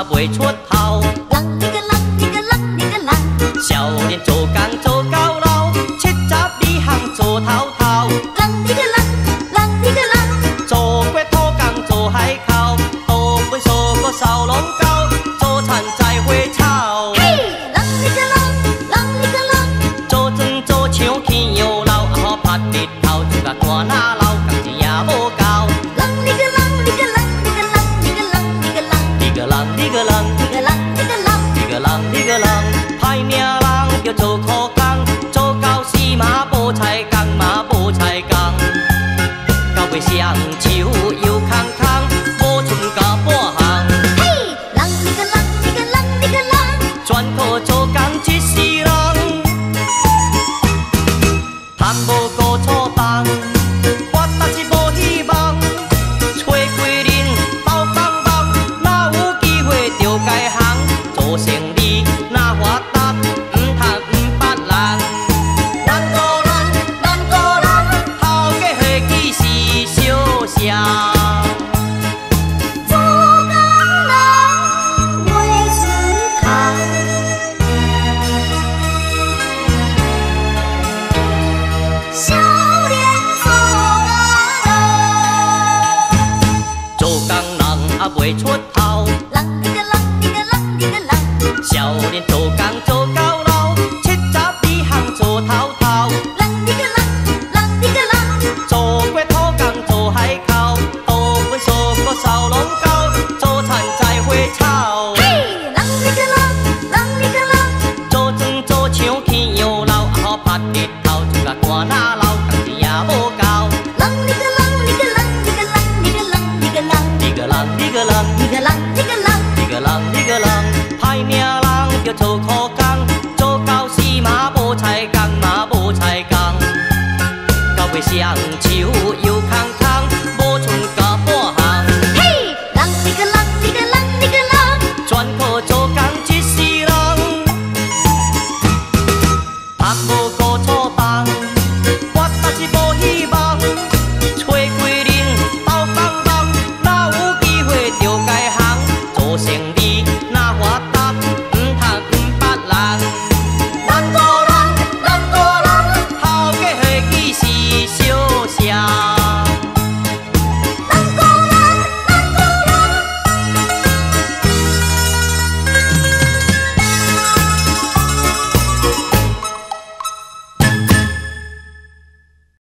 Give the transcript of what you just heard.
啊未出头。人你个人，你个人，你个人，少年做工做到老，七十二行做头头。人你个人，人你个人，做过土工做海口，多本数个扫龙做苦工，做到死嘛无菜工嘛无菜工，到尾双手又空空，无剩甲半项，嘿，人你个人，你个人，你个人，全靠做工一世人，赚无顾错当，发达是无希望，找几年斗帮忙，哪有机会着改行？做生意哪发人啊未出头，人，人你个人，一个人，一个人，少年做工 Cậu bị siêng.